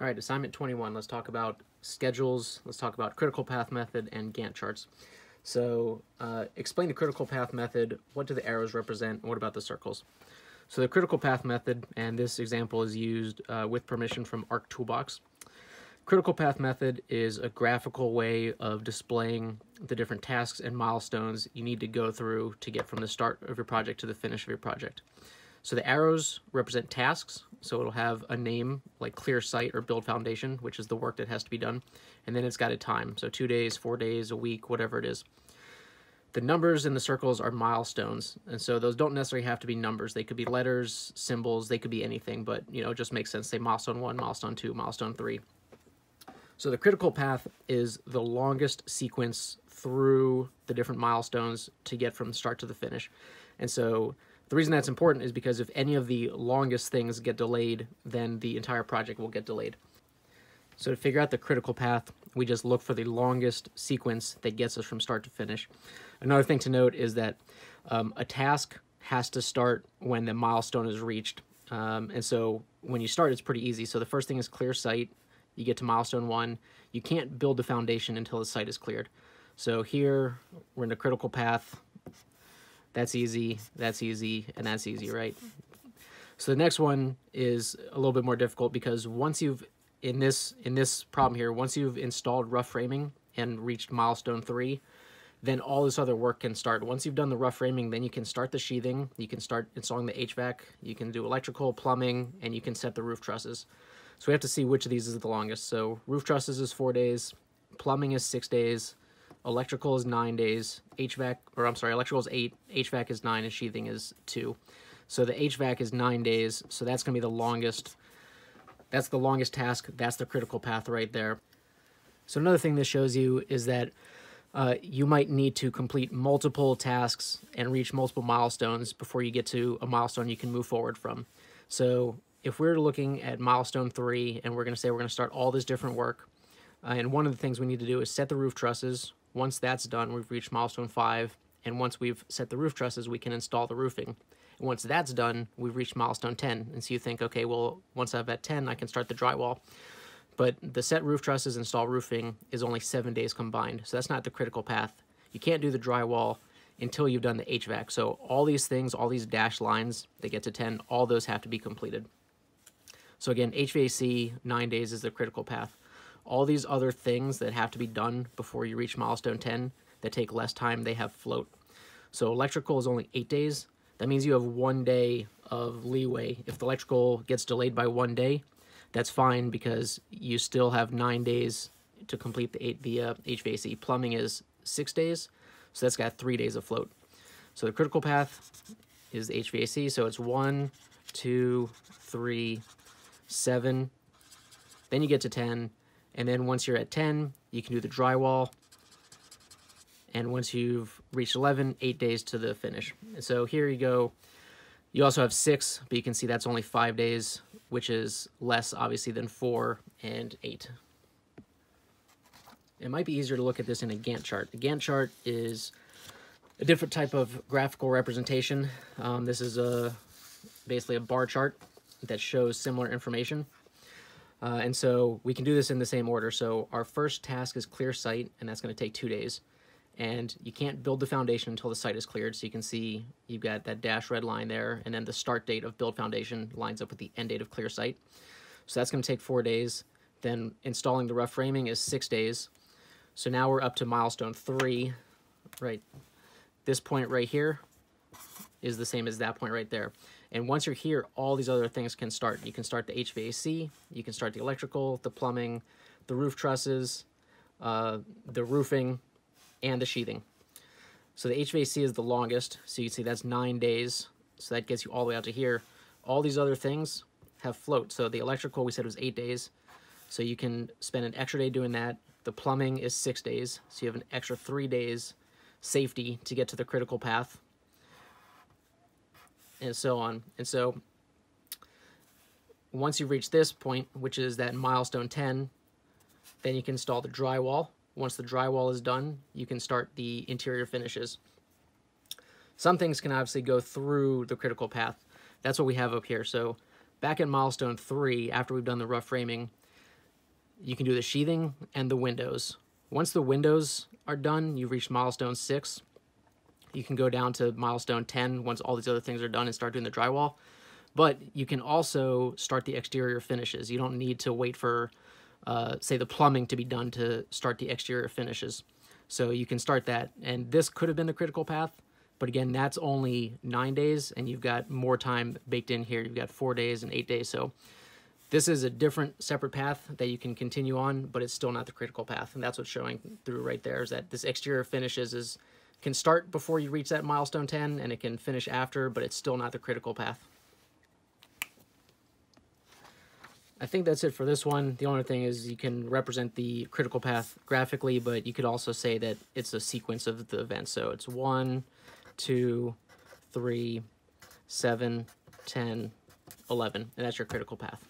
All right, assignment 21, let's talk about schedules, let's talk about critical path method and Gantt charts. So uh, explain the critical path method, what do the arrows represent, what about the circles? So the critical path method, and this example is used uh, with permission from ARC Toolbox. Critical path method is a graphical way of displaying the different tasks and milestones you need to go through to get from the start of your project to the finish of your project. So the arrows represent tasks, so it'll have a name like clear site or build foundation, which is the work that has to be done, and then it's got a time, so two days, four days, a week, whatever it is. The numbers in the circles are milestones, and so those don't necessarily have to be numbers. They could be letters, symbols, they could be anything, but you know, it just makes sense. Say milestone one, milestone two, milestone three. So the critical path is the longest sequence through the different milestones to get from the start to the finish. And so the reason that's important is because if any of the longest things get delayed, then the entire project will get delayed. So to figure out the critical path, we just look for the longest sequence that gets us from start to finish. Another thing to note is that um, a task has to start when the milestone is reached. Um, and so when you start, it's pretty easy. So the first thing is clear site. You get to milestone one. You can't build the foundation until the site is cleared. So here, we're in the critical path. That's easy, that's easy, and that's easy, right? So the next one is a little bit more difficult because once you've, in this, in this problem here, once you've installed rough framing and reached milestone three, then all this other work can start. Once you've done the rough framing, then you can start the sheathing, you can start installing the HVAC, you can do electrical, plumbing, and you can set the roof trusses. So we have to see which of these is the longest. So roof trusses is four days, plumbing is six days, electrical is nine days, HVAC, or I'm sorry, electrical is eight, HVAC is nine, and sheathing is two. So the HVAC is nine days, so that's gonna be the longest, that's the longest task, that's the critical path right there. So another thing this shows you is that uh, you might need to complete multiple tasks and reach multiple milestones before you get to a milestone you can move forward from. So if we're looking at milestone three and we're going to say we're going to start all this different work, uh, and one of the things we need to do is set the roof trusses, once that's done, we've reached milestone five, and once we've set the roof trusses, we can install the roofing. And once that's done, we've reached milestone 10. And so you think, okay, well, once I've at 10, I can start the drywall. But the set roof trusses, install roofing is only seven days combined. So that's not the critical path. You can't do the drywall until you've done the HVAC. So all these things, all these dashed lines that get to 10, all those have to be completed. So again, HVAC, nine days is the critical path all these other things that have to be done before you reach milestone 10 that take less time, they have float. So electrical is only eight days. That means you have one day of leeway. If the electrical gets delayed by one day, that's fine because you still have nine days to complete the, eight, the uh, HVAC. Plumbing is six days, so that's got three days of float. So the critical path is HVAC, so it's one, two, three, seven. Then you get to 10, and then once you're at 10, you can do the drywall. And once you've reached 11, eight days to the finish. And so here you go. You also have six, but you can see that's only five days, which is less obviously than four and eight. It might be easier to look at this in a Gantt chart. A Gantt chart is a different type of graphical representation. Um, this is a basically a bar chart that shows similar information. Uh, and so we can do this in the same order. So our first task is clear site, and that's going to take two days. And you can't build the foundation until the site is cleared. So you can see you've got that dash red line there, and then the start date of build foundation lines up with the end date of clear site. So that's going to take four days. Then installing the rough framing is six days. So now we're up to milestone three, right? This point right here is the same as that point right there. And once you're here, all these other things can start. You can start the HVAC, you can start the electrical, the plumbing, the roof trusses, uh, the roofing, and the sheathing. So the HVAC is the longest. So you can see that's nine days. So that gets you all the way out to here. All these other things have float. So the electrical we said was eight days. So you can spend an extra day doing that. The plumbing is six days. So you have an extra three days safety to get to the critical path and so on. And so once you reach this point, which is that milestone 10, then you can install the drywall. Once the drywall is done, you can start the interior finishes. Some things can obviously go through the critical path. That's what we have up here. So back at milestone 3, after we've done the rough framing, you can do the sheathing and the windows. Once the windows are done, you've reached milestone six. You can go down to milestone 10 once all these other things are done and start doing the drywall. But you can also start the exterior finishes. You don't need to wait for, uh, say, the plumbing to be done to start the exterior finishes. So you can start that. And this could have been the critical path, but again, that's only nine days, and you've got more time baked in here. You've got four days and eight days. So this is a different separate path that you can continue on, but it's still not the critical path. And that's what's showing through right there is that this exterior finishes is can start before you reach that milestone 10 and it can finish after, but it's still not the critical path. I think that's it for this one. The only thing is you can represent the critical path graphically, but you could also say that it's a sequence of the events. So it's 1, 2, 3, 7, 10, 11, and that's your critical path.